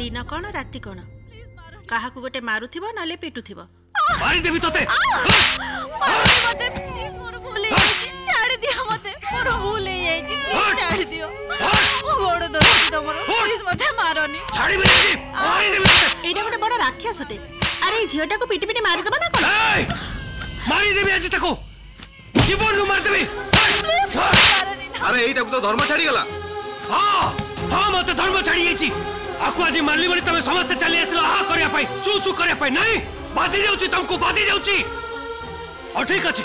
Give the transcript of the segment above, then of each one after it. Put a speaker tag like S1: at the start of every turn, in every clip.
S1: দিন কোণ রাতি কোণ কাহাকু গোটে মারুথিব নলে পিটুথিব
S2: মারি
S3: দেবি তোতে
S2: মারি মতে প্লিজ মোর ভুল হই যাইছি ছাড়ি দিও মতে মোর ভুল
S1: হই যাইছি
S2: প্লিজ ছাড়ি দিও মো গোড় দোষি তোমার প্লিজ মতে মারনি
S3: ছাড়ি বি মারি দেবি
S1: এইটা গোটে বড় রাক্ষসটে আরে এই ঝিওটাকে পিটি পিটি মারি দেবা না কোন
S3: মারি দেবি আজি তাকো জীবন নু মারি দেবি
S2: আরে
S4: এইটাকে তো ধর্ম ছাড়ি গলা
S3: হ্যাঁ হ্যাঁ মতে ধর্ম ছাড়ি যাইছি আকু আজি মানলি বলি তুমি সমস্তে চালি আসিল আহা করিয়া পাই চু চু করিয়া পাই নাই বাধি যাউছি তোমাকে বাধি যাউছি ও ঠিক আছে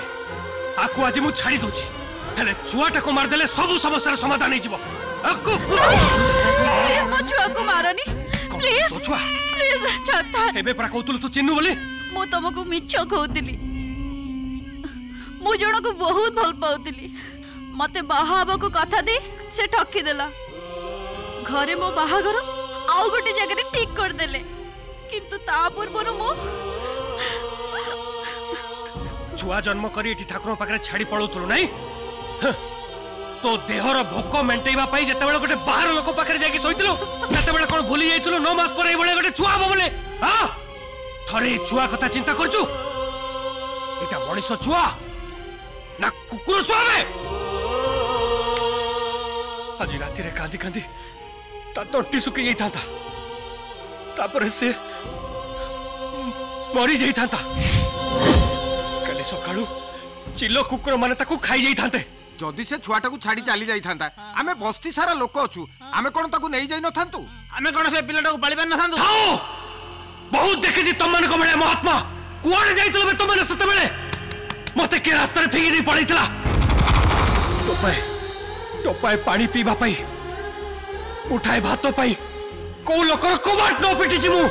S3: আকু আজি মু ছাড়ি দউছি হেলে ছুয়াটাকু মার দেলে সবু সমস্যার সমাধান হই যাব আকু
S2: মো ছুয়াকু মারনি প্লিজ
S3: ছুয়া
S2: প্লিজ ছাতা
S3: এবে পরা কৌতুল তু চিনু বলি
S2: মু তোমাকে মিছ কৌতিলি মু জনকু বহুত ভাল পাউতিলি মতে বাহা হবাকু কথা দি সে ঠকি দেলা ঘরে মো বাহাঘর ଆଉ ଗୋଟେ ଜାଗାରେ ଠିକ୍ କରିଦେଲେ କିନ୍ତୁ ତା ପୂର୍ବରୁ ମୁଁ
S3: ଛୁଆ ଜନ୍ମ କରି ଏଠି ଠାକୁରଙ୍କ ପାଖରେ ଛାଡ଼ି ପଳାଉଥିଲୁ ନାଇଁ ତୋ ଦେହର ଭୋକ ମେଣ୍ଟେଇବା ପାଇଁ ଯେତେବେଳେ ଗୋଟେ ବାହାର ଲୋକ ପାଖରେ ଯାଇକି ଶୋଇଥିଲୁ ସେତେବେଳେ କ'ଣ ଭୁଲି ଯାଇଥିଲୁ ନଅ ମାସ ପରେ ଏଇଭଳିଆ ଗୋଟେ ଛୁଆ ହବ ବୋଲେ ଥରେ ଛୁଆ କଥା ଚିନ୍ତା କରୁଛୁ ଏଇଟା ମଣିଷ ଛୁଆ ନା କୁକୁର ଛୁଆ ଆମେ ଆଜି ରାତିରେ କାନ୍ଦି କାନ୍ଦି तंटी सुखी जाता मरी जाता कल सका चिल कुकुर मैंने खाई
S5: जदि से छुआटा को छाड़ी चली जाता आम बस्ती सारा लोक अच्छा आम कौन नहीं जा ना
S6: आम कौन से पिलाटा को पाड़ी पार ना
S3: बहुत देखे तुम मान भाया महात्मा କୁଆଡ଼େ ଯାଇଥିଲ ବେ ତମେ ସେତେବେଳେ ମତେ କିଏ ରାସ୍ତାରେ ଫିଙ୍ଗି ଦେଇ ପଳେଇଥିଲା ଟୋପାଏ ଟୋପାଏ ଉଠାଏ ଭାତ ପାଇଁ କୋଉ ଲୋକର କବାଟ ନ ପିଟିଛି ମୁଁ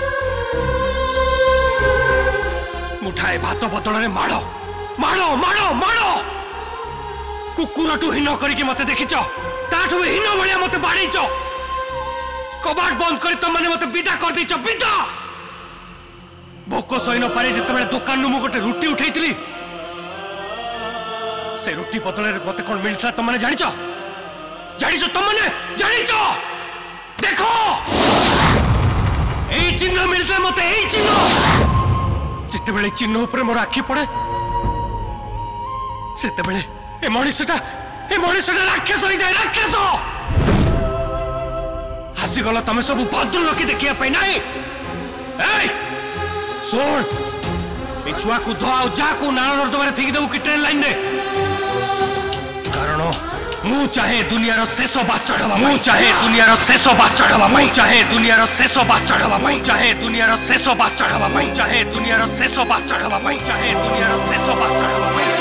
S3: ମୁଠାଏ ଭାତ ବଦଳରେ ମାଡ଼ ମାଡ଼ ମାଡ଼ ମାଡ଼ କୁକୁରଠୁ ହୀନ କରିକି ମତେ ଦେଖିଛ ତାଠୁ ହୀନ ଭଳିଆ ମତେ ବାଡ଼େଇଛ କବାଟ ବନ୍ଦ କରି ତମମାନେ ମତେ ବିଦା କରିଦେଇଛ ବିଦା ଭୋକ ସହି ନପାରେ ଯେତେବେଳେ ଦୋକାନରୁ ମୁଁ ଗୋଟେ ରୁଟି ଉଠେଇଥିଲି ସେ ରୁଟି ବଦଳରେ ମତେ କ'ଣ ମିଳିଥିଲା ତମମାନେ ଜାଣିଛ ଜାଣିଛ ତମମାନେ ଜାଣିଛ দেখো এই চিহ্ন মিলছে মতে এই চিহ্ন যেতবে চিহ্ন উপরে মোর আখি পড়ে সেতবে এ মনীষটা এ মনীষটা রাক্ষস হয়ে যায় রাক্ষস আসিগল তুমি সব ভদ্রলোকি দেখা নাই এই শোন এই ছুয়া কু ধো যা কু নাল নর্দমারে ফেঁকি দেবু কি ট্রেন লাইন রে ମୁଁ ଚାହେଁ ଦୁନିଆର ଶେଷ ବାଷ୍ଟର୍ଡ ହେବା ମୁଁ ଚାହେଁ ଦୁନିଆର ଶେଷ ବାଷ୍ଟର୍ଡ ହେବା ମୁଁ ଚାହେଁ ଦୁନିଆର ଶେଷ ବାଷ୍ଟର୍ଡ ହେବା ମୁଁ ଚାହେଁ ଦୁନିଆର ଶେଷ ବାଷ୍ଟର୍ଡ ହେବା ମୁଁ ଚାହେଁ ଦୁନିଆର ଶେଷ ବାଷ୍ଟର୍ଡ ହେବା ମୁଁ ଚାହେଁ ଦୁନିଆର ଶେଷ ବାଷ୍ଟର୍ଡ ହେବା ମୁଁ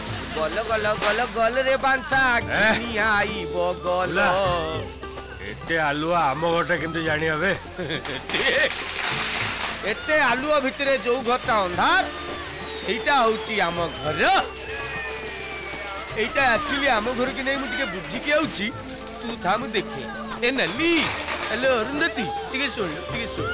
S7: আর গল গল গল গল রে বাঞ্চা হ্যাঁ। কিনি আইব গল
S3: এতে আলুয়া আম ঘরটা কেমতে জানি হবে
S7: এতে আলুয়া ভিতরে যে ঘরটা অন্ধার সেইটা হচ্ছে আম ঘর এইটা একচুয়ালি আম ঘরকে নেই মুঁ টিকে বুঝিকি আউছি তু থাম দেখে এ নালি হ্যালো অরুন্ধতী টিকে শোন টিকে শোন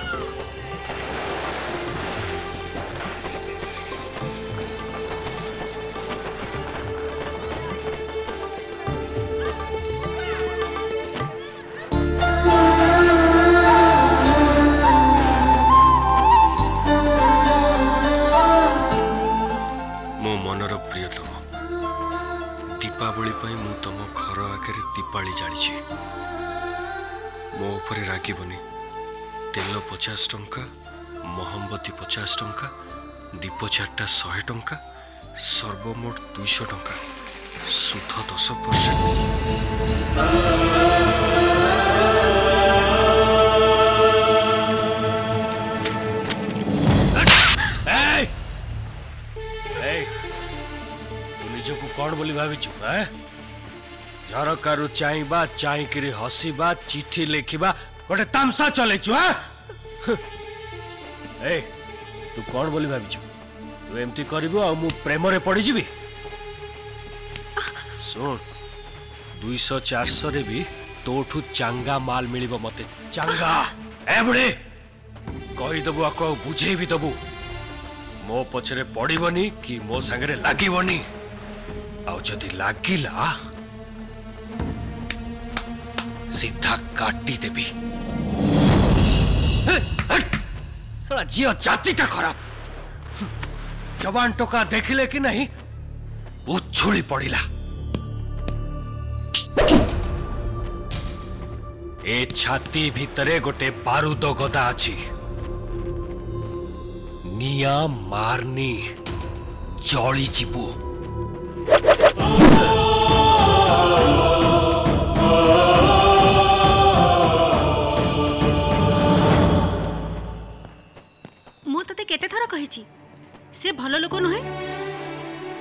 S3: ଏଭଳି ପାଇଁ ମୁଁ ତୁମ ଘର ଆଗରେ ଦୀପାଳି ଜାଳିଛି ମୋ ଉପରେ ରାଗିବନି ତେଲ ପଚାଶ ଟଙ୍କା ମହମବତୀ ପଚାଶ ଟଙ୍କା ଦୀପ ଚାରିଟା ଶହେ ଟଙ୍କା ସର୍ବମୋଟ ଦୁଇଶହ ଟଙ୍କା ସୁଧ ଦଶ ପରସେଣ୍ଟ କ'ଣ ବୋଲି ଭାବିଛୁ ଏ ଝରକାରୁ ଚାହିଁବା ଚାହିଁକିରି ହସିବା ଚିଠି ଲେଖିବା ଗୋଟେ ତାମସା ଚଲେଇଛୁ ଏ ତୁ କ'ଣ ବୋଲି ଭାବିଛୁ ତୁ ଏମିତି କରିବୁ ଆଉ ମୁଁ ପ୍ରେମରେ ପଡ଼ିଯିବି ଶୁଣ ଦୁଇଶହ ଚାରିଶହରେ ବି ତୋଠୁ ଚାଙ୍ଗା ମାଲ ମିଳିବ ମତେ ଚାଙ୍ଗା ଏ ବୁଢ଼ୀ କହିଦେବୁ ଆକୁ ଆଉ ବୁଝେଇବି ଦେବୁ ମୋ ପଛରେ ପଡ଼ିବନି କି ମୋ ସାଙ୍ଗରେ ଲାଗିବନି ଆଉ ଯଦି ଲାଗିଲା ସିଧା କାଟିଦେବି ଶଳା ଝିଅ ଜାତିଟା ଖରାପ ଯବାନ ଟୋକା ଦେଖିଲେ କି ନାହିଁ ଉଛୁଳି ପଡ଼ିଲା ଏ ଛାତି ଭିତରେ ଗୋଟେ ବାରୁଦ ଗଦା ଅଛି ନିଆଁ ମାରନି ଜଳିଯିବୁ ମୁଁ
S1: ତତେ କେତେ ଥର କହିଛି ସେ ଭଲ ଲୋକ ନୁହେଁ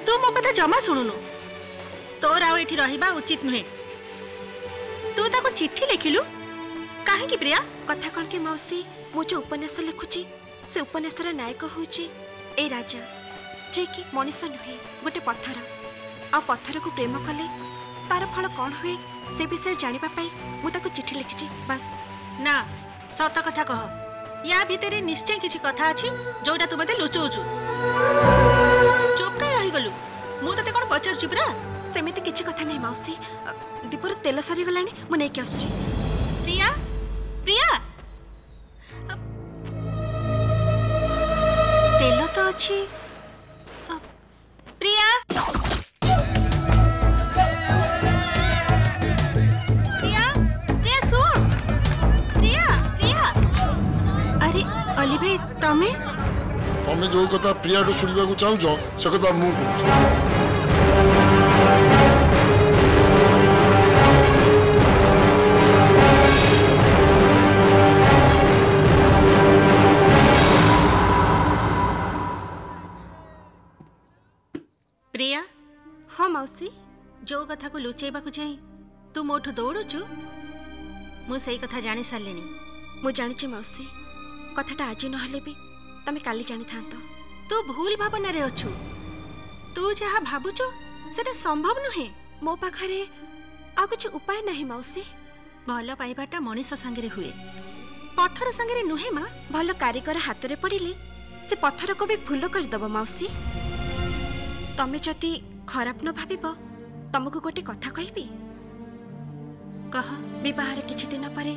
S1: ତୁ ମୋ କଥା ଜମା ଶୁଣୁନୁ ତୋର ଆଉ ଏଠି ରହିବା ଉଚିତ ନୁହେଁ ତୁ ତାକୁ ଚିଠି ଲେଖିଲୁ କାହିଁକି ପ୍ରିୟା
S8: କଥା କ'ଣ କି ମାଉସୀ ମୁଁ ଯେଉଁ ଉପନ୍ୟାସ ଲେଖୁଛି ସେ ଉପନ୍ୟାସର ନାୟକ ହେଉଛି ଏଇ ରାଜା ଯିଏକି ମଣିଷ ନୁହେଁ ଗୋଟେ ପଥର पथरको प्रेम कले तार फल कन् हुए से विषय जाँदै म चिठी लेखिचि बास
S1: ना सत कथा कह या भित्र निश्चय कि कथा अझ जोटा तु मते लुचौछु चुप काहीँ रहिगलु म तते कन् पचारछु परा
S8: ସେମିତି କିଛି କଥା ନାହିଁ ମାଉସୀ ଦୀପର ତେଲ ସରିଗଲାଣି ମୁଁ ନେଇକି ଆସୁଛି
S1: ପ୍ରିୟା ପ୍ରିୟା ତେଲ ତ ଅଛି
S9: जो कथा प्रिया को शुणा को चाहूछ से कथा मुझे
S1: प्रिया
S8: हाँ मौसी
S1: जो कथा को लुचेबा चाहे तू मोठ दौड़ु मु कथा जाणी सारे
S8: मुझे मौसी कथा आज नी ତମେ କାଲି ଜାଣିଥାନ୍ତ
S1: ତୁ ଭୁଲ ଭାବନାରେ ଅଛୁ ତୁ ଯାହା ଭାବୁଛୁ ସେଟା ସମ୍ଭବ ନୁହେଁ
S8: ମୋ ପାଖରେ ଆଉ କିଛି ଉପାୟ ନାହିଁ ମାଉସୀ
S1: ଭଲ ପାଇବାଟା ମଣିଷ ସାଙ୍ଗରେ ହୁଏ ପଥର ସାଙ୍ଗରେ ନୁହେଁ ମା
S8: ଭଲ କାରିଗର ହାତରେ ପଡ଼ିଲେ ସେ ପଥରକୁ ବି ଫୁଲ କରିଦେବ ମାଉସୀ ତମେ ଯଦି ଖରାପ ନ ଭାବିବ ତମକୁ ଗୋଟେ କଥା କହିବି
S1: କହ
S8: ବିବାହର କିଛି ଦିନ ପରେ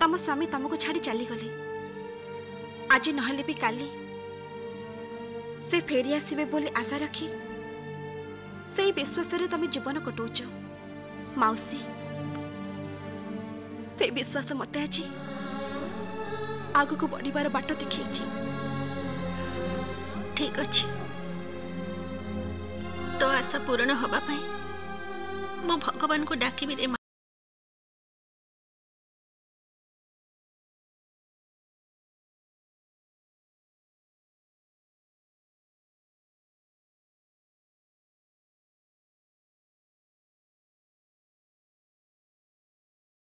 S8: ତମ ସ୍ୱାମୀ ତମକୁ ଛାଡ଼ି ଚାଲିଗଲେ आज नहले भी से फेरी आसवे आशा रखी से विश्वास तुम जीवन कटौच मौसी से विश्वास मत आज आग को बढ़वार बाट देखे
S1: ठीक अच्छे तो आशा पूरण हवाप भगवान को डाकबी रे